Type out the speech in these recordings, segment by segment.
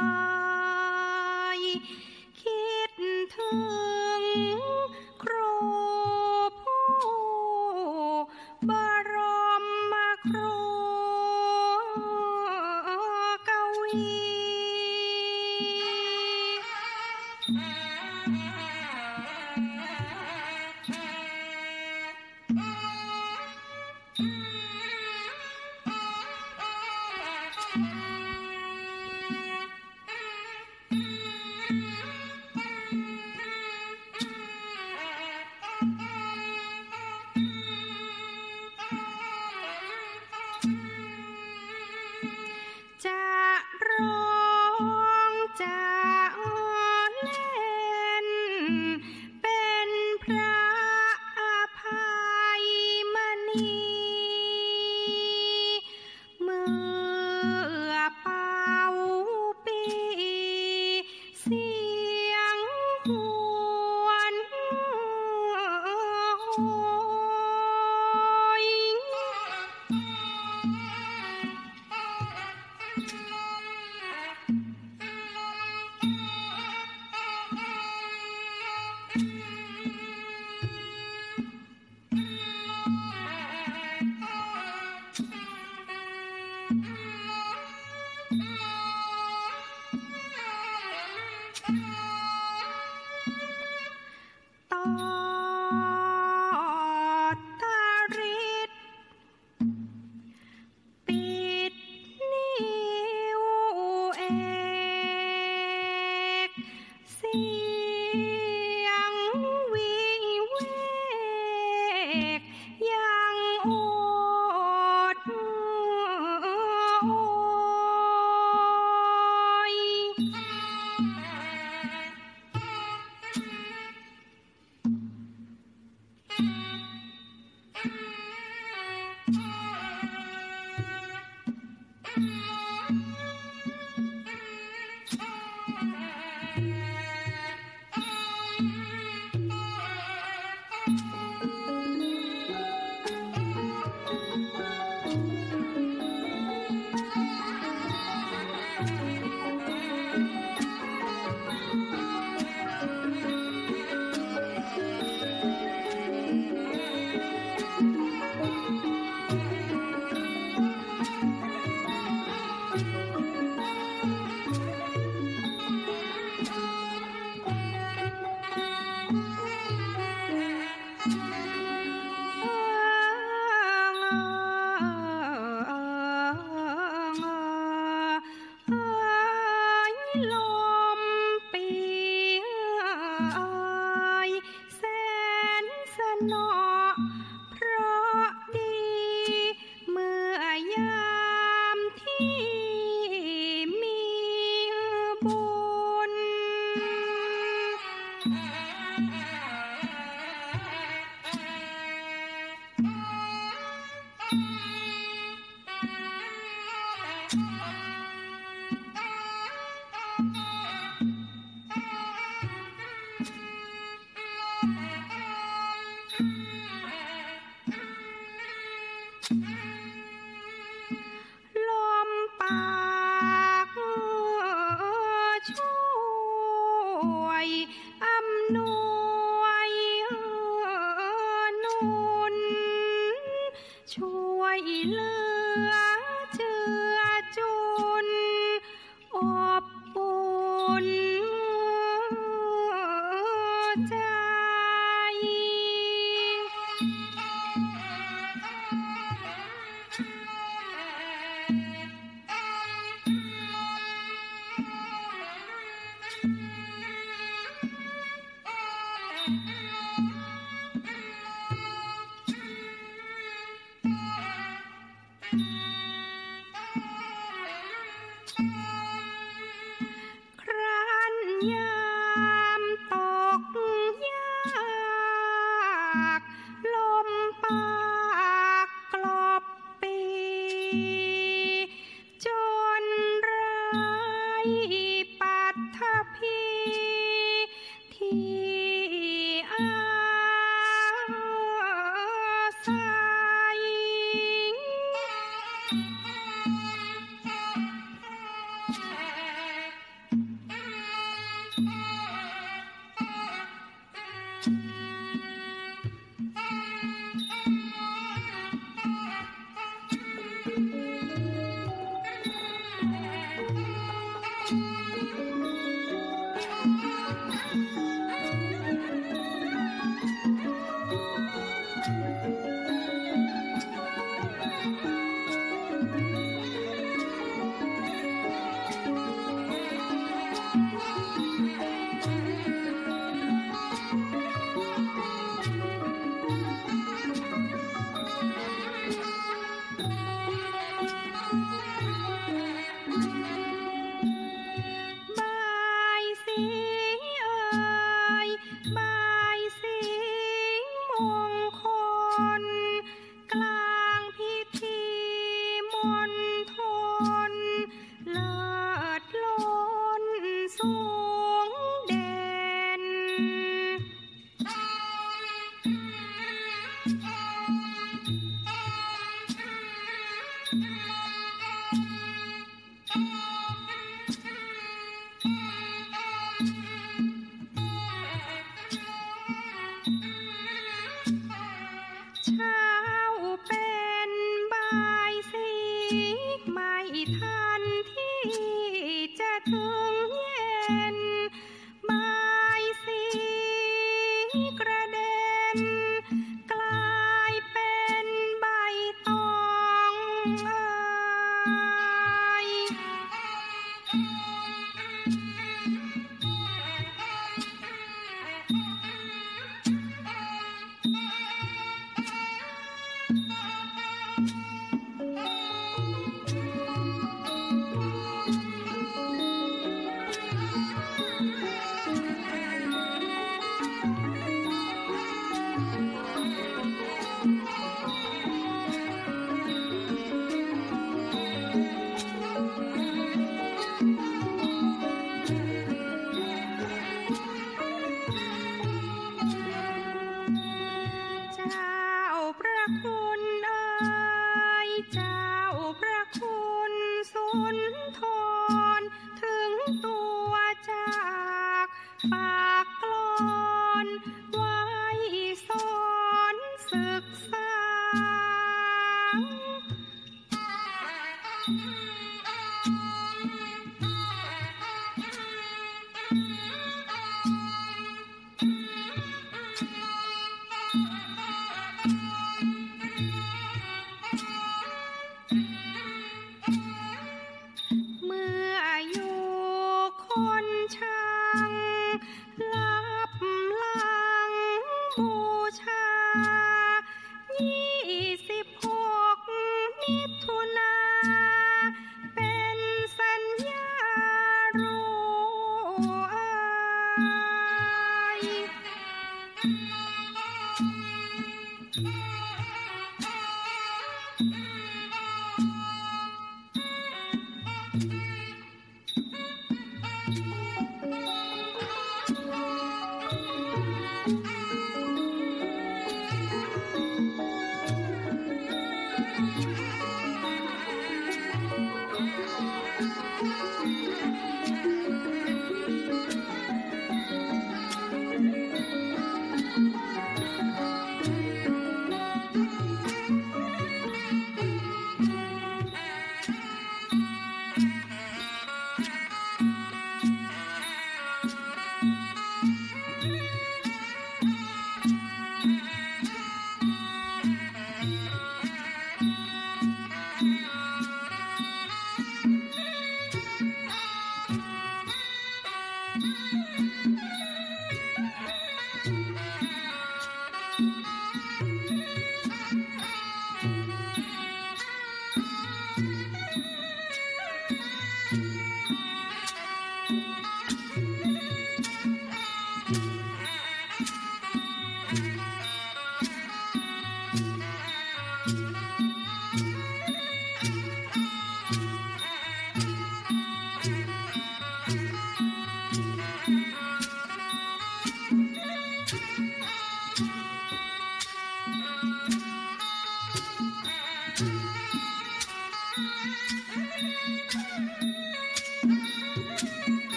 Bye. Mm-hmm. ยเหลือเชื่อจุนอบปุนใจ颂。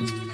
Mm-hmm.